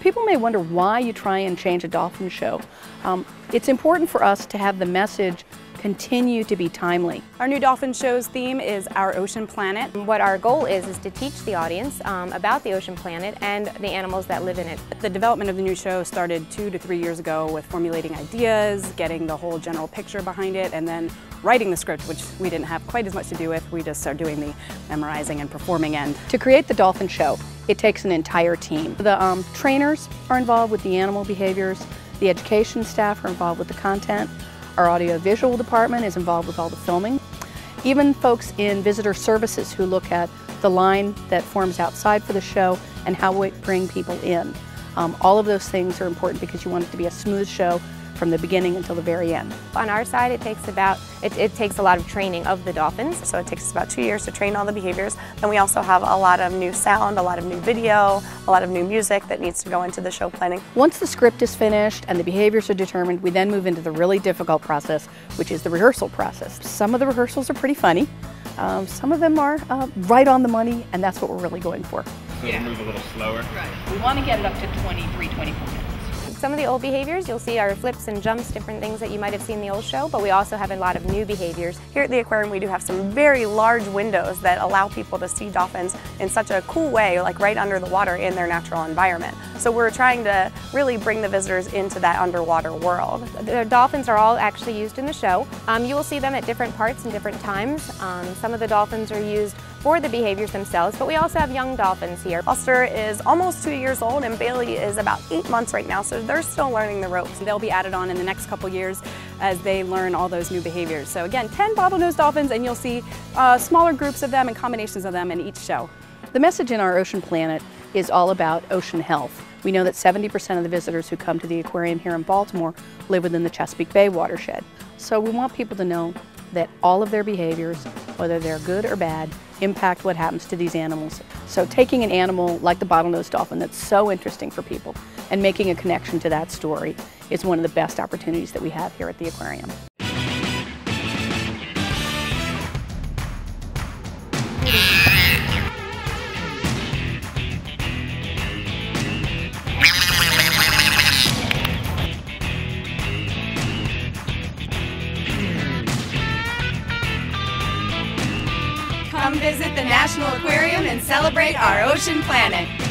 People may wonder why you try and change a dolphin show. Um, it's important for us to have the message continue to be timely. Our new Dolphin Show's theme is Our Ocean Planet. What our goal is is to teach the audience um, about the ocean planet and the animals that live in it. The development of the new show started two to three years ago with formulating ideas, getting the whole general picture behind it, and then writing the script, which we didn't have quite as much to do with. We just started doing the memorizing and performing end. To create the Dolphin Show, it takes an entire team. The um, trainers are involved with the animal behaviors, the education staff are involved with the content, our audiovisual department is involved with all the filming. Even folks in visitor services who look at the line that forms outside for the show and how we bring people in. Um, all of those things are important because you want it to be a smooth show from the beginning until the very end. On our side, it takes about, it, it, takes a lot of training of the dolphins. So it takes about two years to train all the behaviors. Then we also have a lot of new sound, a lot of new video, a lot of new music that needs to go into the show planning. Once the script is finished and the behaviors are determined, we then move into the really difficult process, which is the rehearsal process. Some of the rehearsals are pretty funny. Um, some of them are uh, right on the money, and that's what we're really going for. So yeah. move a little slower. Right. We want to get it up to 23, 24 minutes. Some of the old behaviors you'll see are flips and jumps, different things that you might have seen in the old show, but we also have a lot of new behaviors. Here at the aquarium we do have some very large windows that allow people to see dolphins in such a cool way, like right under the water in their natural environment. So we're trying to really bring the visitors into that underwater world. The dolphins are all actually used in the show. Um, you will see them at different parts and different times. Um, some of the dolphins are used for the behaviors themselves, but we also have young dolphins here. Buster is almost two years old and Bailey is about eight months right now, so they're still learning the ropes. They'll be added on in the next couple years as they learn all those new behaviors. So again, 10 bottlenose dolphins and you'll see uh, smaller groups of them and combinations of them in each show. The message in our Ocean Planet is all about ocean health. We know that 70% of the visitors who come to the aquarium here in Baltimore live within the Chesapeake Bay watershed. So we want people to know that all of their behaviors, whether they're good or bad, impact what happens to these animals. So taking an animal like the bottlenose dolphin that's so interesting for people and making a connection to that story is one of the best opportunities that we have here at the aquarium. Come visit the National Aquarium and celebrate our ocean planet.